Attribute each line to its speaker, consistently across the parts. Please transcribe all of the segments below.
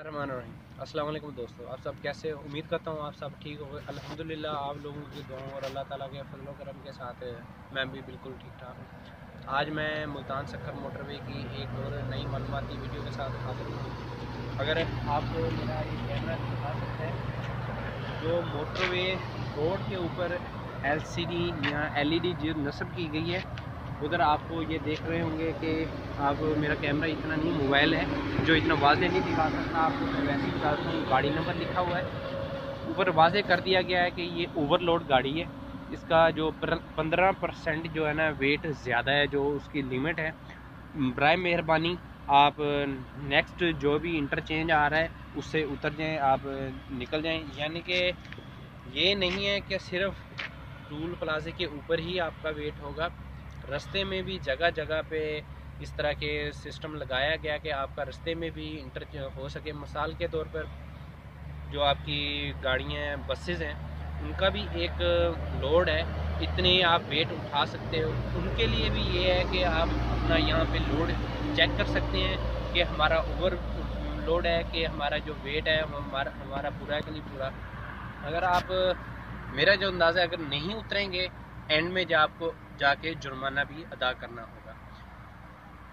Speaker 1: الرحمن الرحیم۔ السلام علیکم دوستو، آپ سب کیسے امید کرتا ہوں آپ سب ٹھیک ہو الحمدللہ آپ لوگوں کی دعاؤں اور اللہ تعالیٰ کے فضل و کرم کے ساتھ میں بھی بالکل ٹھیک ٹھاک ہوں۔ آج میں ملتان سکر موٹر وے کی ایک اور نئی معلوماتی ویڈیو کے ساتھ حاضر ہوں۔ اگر آپ کو میرا یہ کیمرہ دکھا سکتے ہیں جو موٹر وے روڈ کے اوپر ایل سی ڈی یا ایل ای ڈی جو نصب کی گئی ہے ادھر آپ کو یہ دیکھ رہے ہوں گے کہ آپ میرا کیمرہ اتنا نہیں، موبائل ہے، جو اتنا واضح نہیں دکھا سکتا، آپ کو میں ویسے ہی بتاتا ہوں گاڑی نمبر لکھا ہوا ہے۔ اوپر واضح کر دیا گیا ہے کہ یہ اوور لوڈ گاڑی ہے۔ اس کا جو پندرہ پرسنٹ جو ہے نا ویٹ زیادہ ہے، جو اس کی لمٹ ہے۔ برائے مہربانی آپ نیکسٹ جو بھی انٹرچینج آ رہا ہے، اس سے اتر جائیں، آپ نکل جائیں۔ یعنی کہ یہ نہیں ہے کہ صرف ٹول پلازے کے اوپر ہی آپ کا ویٹ ہوگا۔ رستے میں بھی جگہ جگہ پہ اس طرح کے سسٹم لگایا گیا کہ آپ کا رستے میں بھی انٹر ہو سکے۔ مثال کے طور پر جو آپ کی گاڑیاں ہیں بسز ہیں، ان کا بھی ایک لوڈ ہے۔ اتنے آپ ویٹ اٹھا سکتے ہو۔ ان کے لیے بھی یہ ہے کہ آپ اپنا یہاں پہ لوڈ چیک کر سکتے ہیں کہ ہمارا اوور لوڈ ہے، کہ ہمارا جو ویٹ ہے ہمارا ہمارا پورا ہے کہ نہیں پورا۔ اگر آپ، میرا جو اندازہ ہے، اگر نہیں اتریں گے اینڈ میں جا آپ کو جا کے جرمانہ بھی ادا کرنا ہوگا۔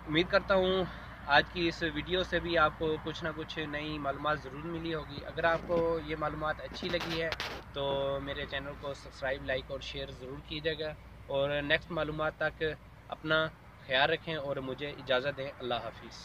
Speaker 1: امید کرتا ہوں آج کی اس ویڈیو سے بھی آپ کو کچھ نہ کچھ نئی معلومات ضرور ملی ہوگی۔ اگر آپ کو یہ معلومات اچھی لگی ہے تو میرے چینل کو سبسکرائب، لائک اور شیئر ضرور کیجیے گا۔ اور نیکسٹ معلومات تک اپنا خیال رکھیں اور مجھے اجازت دیں۔ اللہ حافظ۔